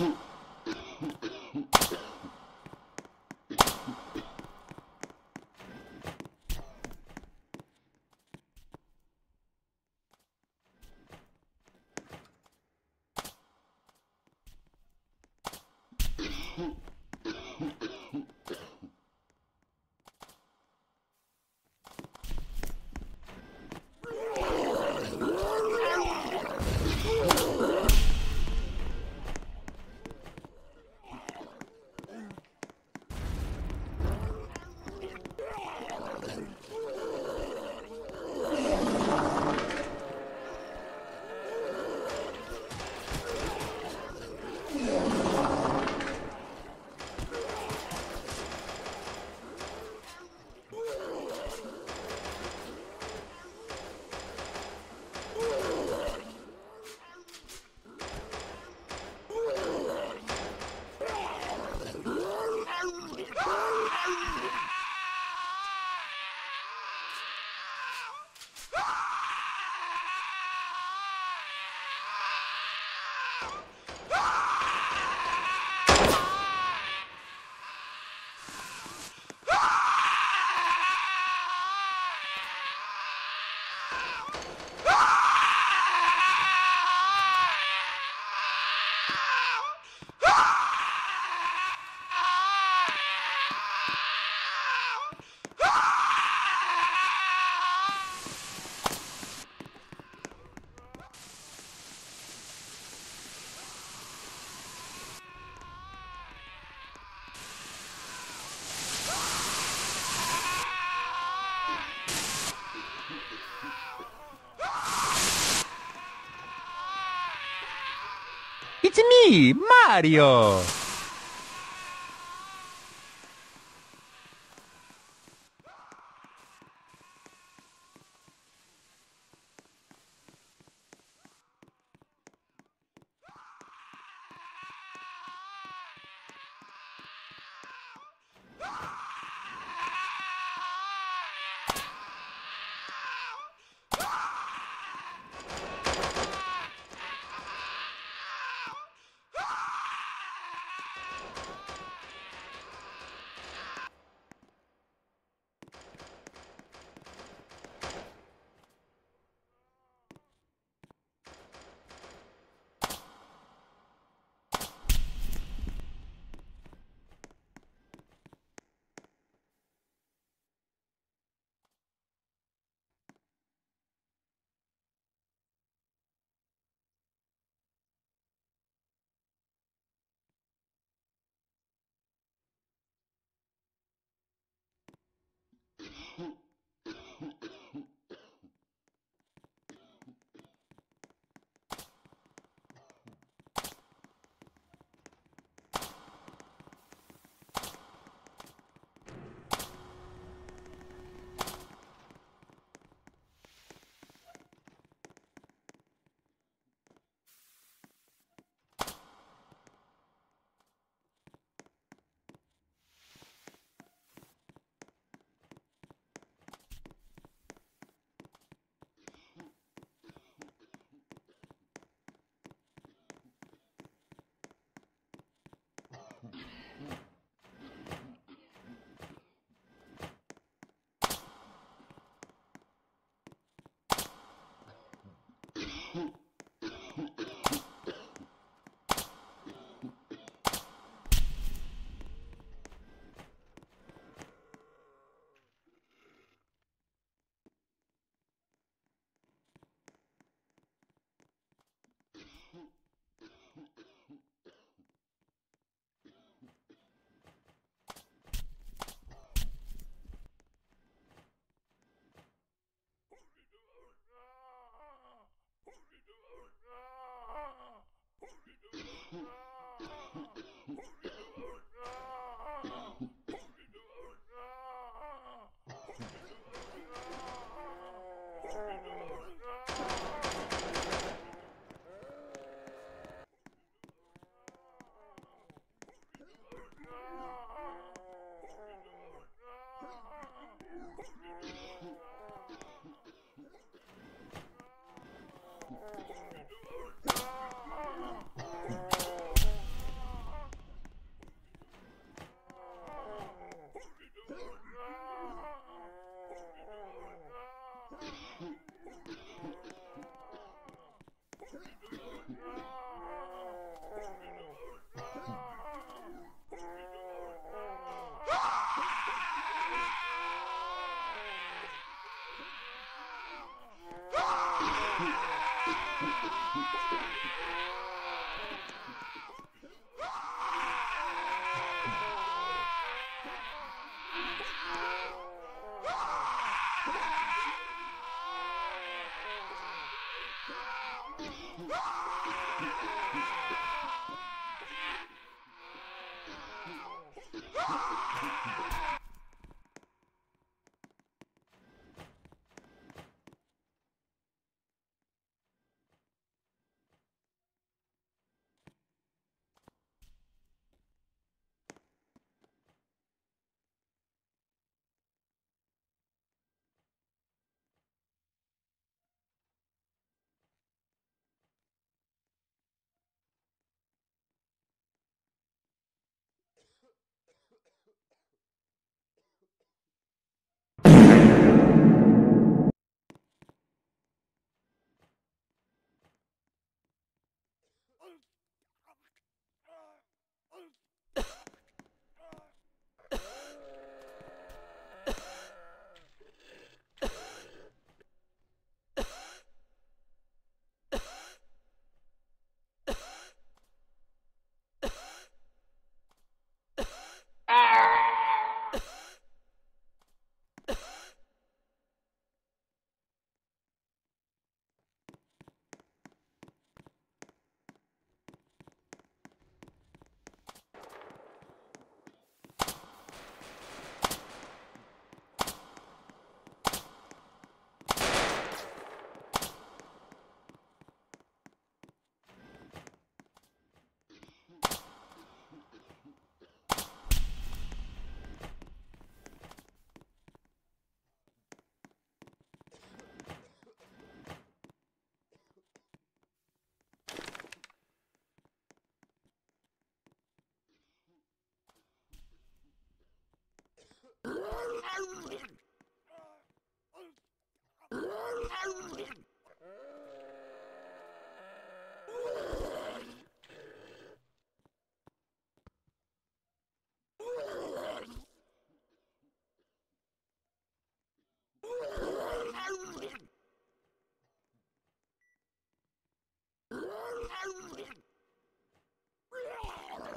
Hmm. Wow! It's me, Mario! Ah! you.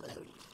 Ow!